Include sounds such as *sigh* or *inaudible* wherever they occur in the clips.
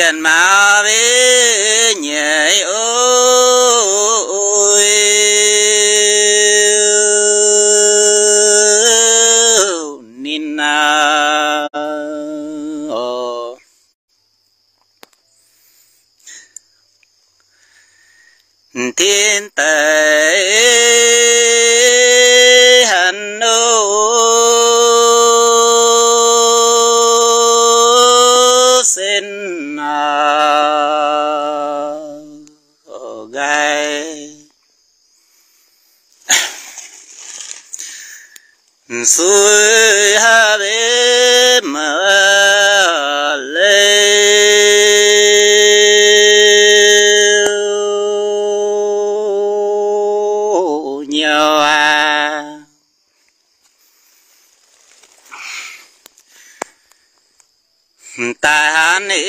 tiền mà về nhảy ôi. Suy ha bế mà lêu nhau à ta ni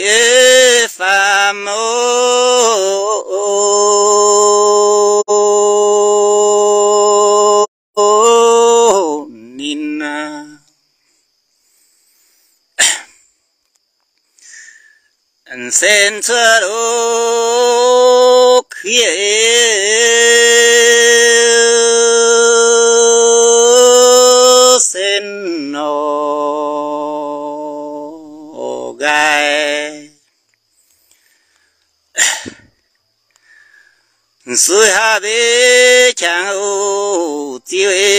e ý mô sen chưa đô khía sen nô gai. Sư hà bế chàng ô tiêu yêu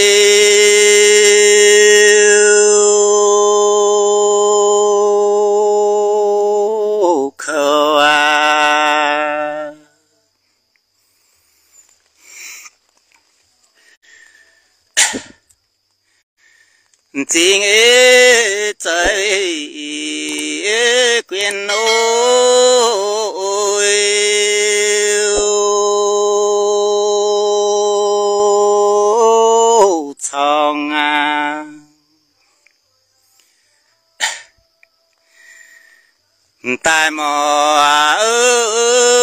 chính ế trời quyền ôi chồng à tại mò à ôm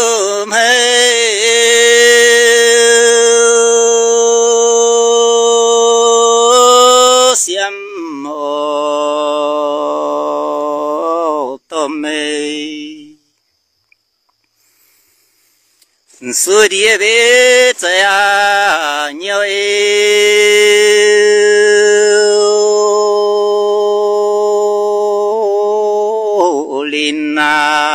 sư đi bế chạy à nhiều yêu. Linh à.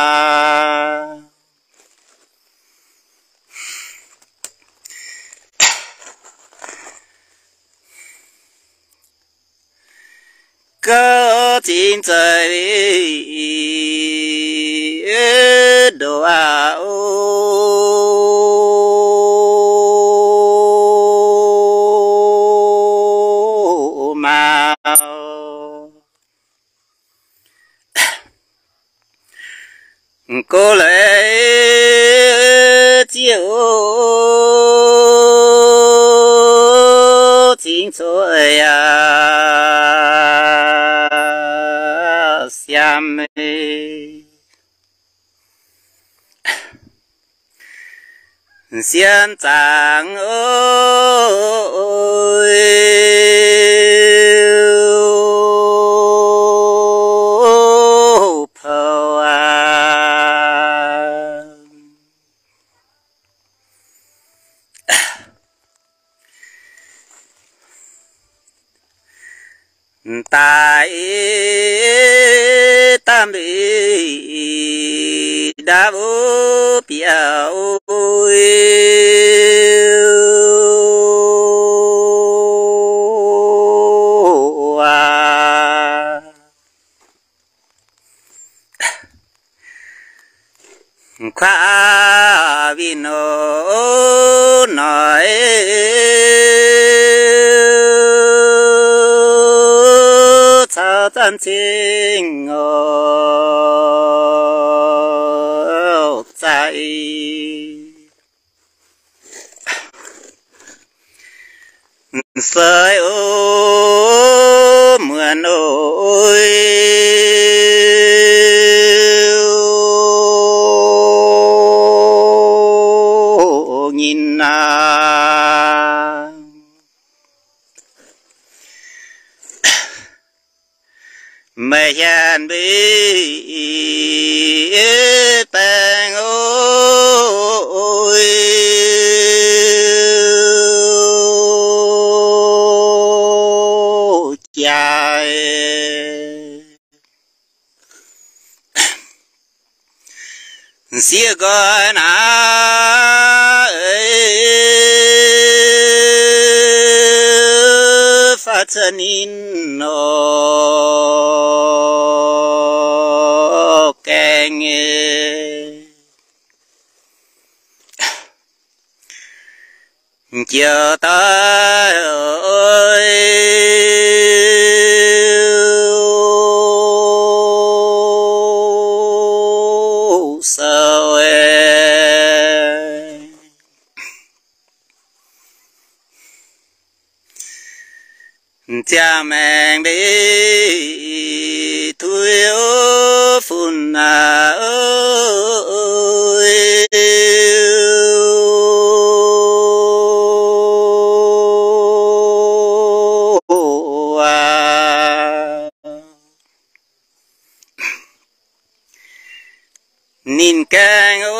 Cơ chính trời đồ à cô lệ chiều chính trời à. Xiêm xiên chẳng ơi biểu à khoa vì nó nói sao tan chính sợi ô mượn ôi nhìn à *coughs* mẹ yan bi tang ôi xia gọi na phát nín nó keng chờ ta ơi. Cha mẹ đi thui ô phun à ơi à. nhìn càng ô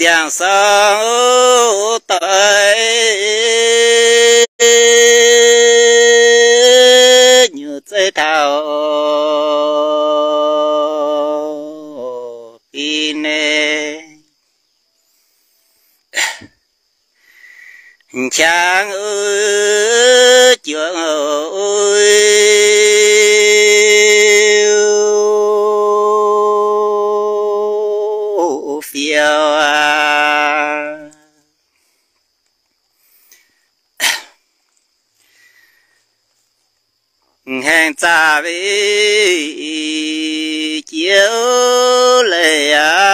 chẳng sao tới như thế thảo pine chàng ơi. chưa hàng cha chiếu lệ áo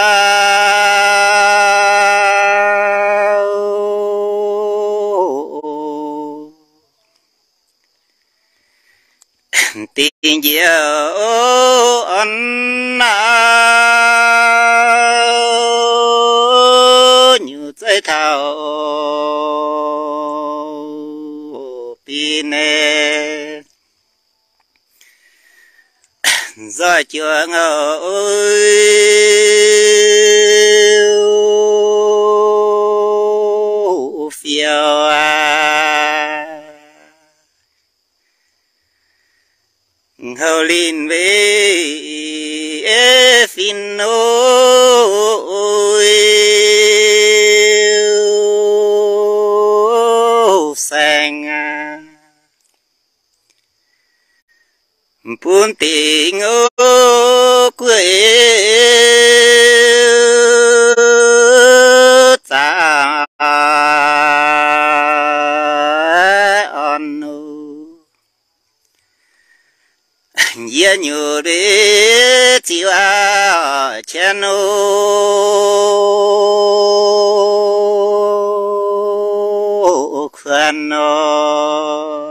*coughs* tiền diệu ân áo như dây thảo do trường ơi phiêu à hầu linh về xin ôi sang à buồn tình ô quê. Ta on nhớ nhớ đi chiều à chân ô khoan nó